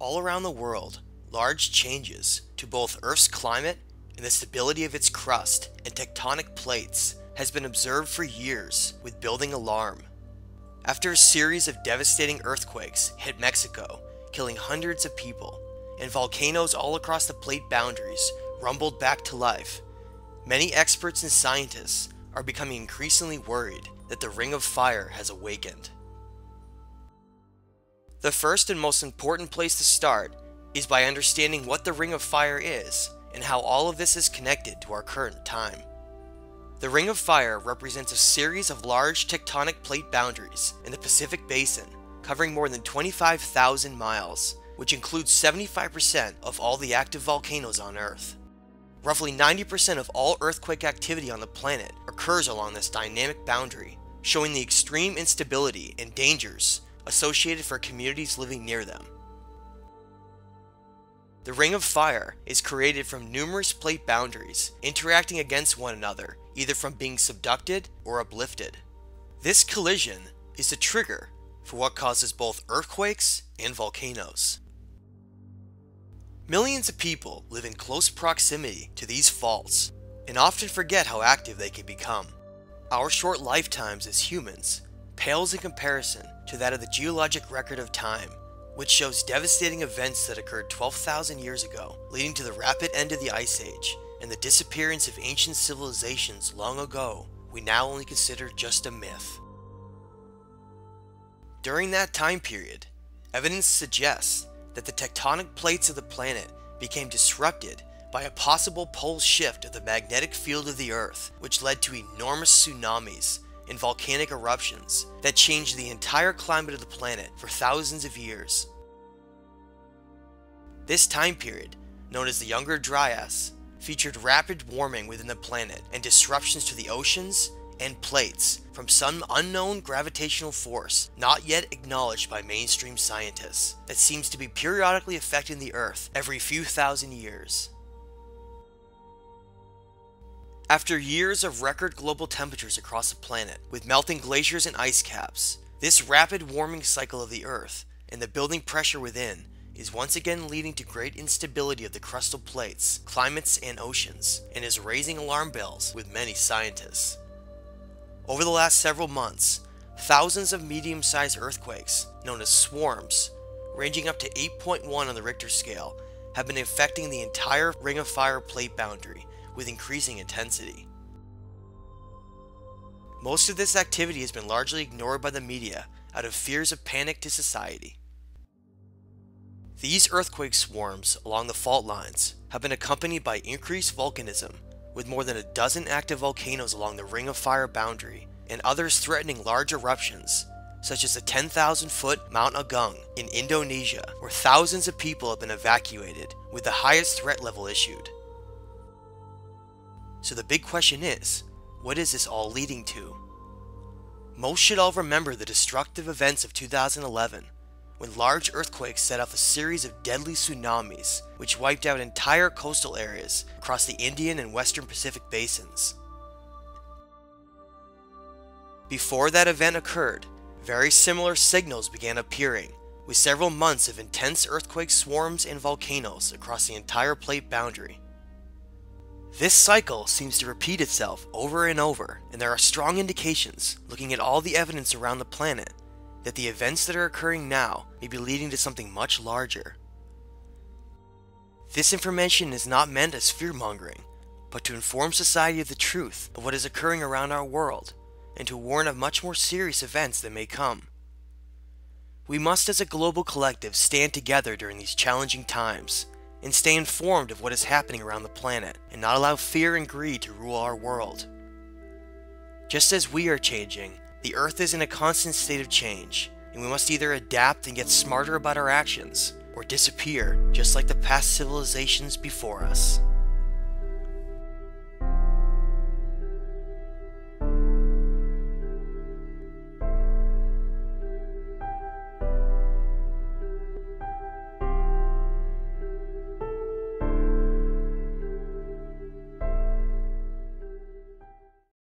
All around the world, large changes to both Earth's climate and the stability of its crust and tectonic plates has been observed for years with building alarm. After a series of devastating earthquakes hit Mexico, killing hundreds of people, and volcanoes all across the plate boundaries rumbled back to life, many experts and scientists are becoming increasingly worried that the Ring of Fire has awakened. The first and most important place to start is by understanding what the Ring of Fire is and how all of this is connected to our current time. The Ring of Fire represents a series of large tectonic plate boundaries in the Pacific Basin, covering more than 25,000 miles, which includes 75% of all the active volcanoes on Earth. Roughly 90% of all earthquake activity on the planet occurs along this dynamic boundary, showing the extreme instability and dangers associated for communities living near them. The Ring of Fire is created from numerous plate boundaries interacting against one another, either from being subducted or uplifted. This collision is the trigger for what causes both earthquakes and volcanoes. Millions of people live in close proximity to these faults and often forget how active they can become. Our short lifetimes as humans pales in comparison to that of the geologic record of time, which shows devastating events that occurred 12,000 years ago, leading to the rapid end of the Ice Age and the disappearance of ancient civilizations long ago we now only consider just a myth. During that time period, evidence suggests that the tectonic plates of the planet became disrupted by a possible pole shift of the magnetic field of the Earth, which led to enormous tsunamis and volcanic eruptions that changed the entire climate of the planet for thousands of years. This time period, known as the Younger Dryas, featured rapid warming within the planet and disruptions to the oceans and plates from some unknown gravitational force not yet acknowledged by mainstream scientists that seems to be periodically affecting the Earth every few thousand years. After years of record global temperatures across the planet, with melting glaciers and ice caps, this rapid warming cycle of the Earth and the building pressure within is once again leading to great instability of the crustal plates, climates, and oceans, and is raising alarm bells with many scientists. Over the last several months, thousands of medium sized earthquakes, known as swarms, ranging up to 8.1 on the Richter scale, have been affecting the entire Ring of Fire plate boundary with increasing intensity. Most of this activity has been largely ignored by the media out of fears of panic to society. These earthquake swarms along the fault lines have been accompanied by increased volcanism with more than a dozen active volcanoes along the Ring of Fire boundary, and others threatening large eruptions, such as the 10,000 foot Mount Agung in Indonesia, where thousands of people have been evacuated with the highest threat level issued. So the big question is what is this all leading to? Most should all remember the destructive events of 2011 when large earthquakes set off a series of deadly tsunamis which wiped out entire coastal areas across the Indian and Western Pacific basins. Before that event occurred, very similar signals began appearing, with several months of intense earthquake swarms and volcanoes across the entire plate boundary. This cycle seems to repeat itself over and over, and there are strong indications, looking at all the evidence around the planet, that the events that are occurring now may be leading to something much larger. This information is not meant as fear mongering, but to inform society of the truth of what is occurring around our world, and to warn of much more serious events that may come. We must, as a global collective, stand together during these challenging times and stay informed of what is happening around the planet and not allow fear and greed to rule our world. Just as we are changing, the Earth is in a constant state of change, and we must either adapt and get smarter about our actions, or disappear just like the past civilizations before us.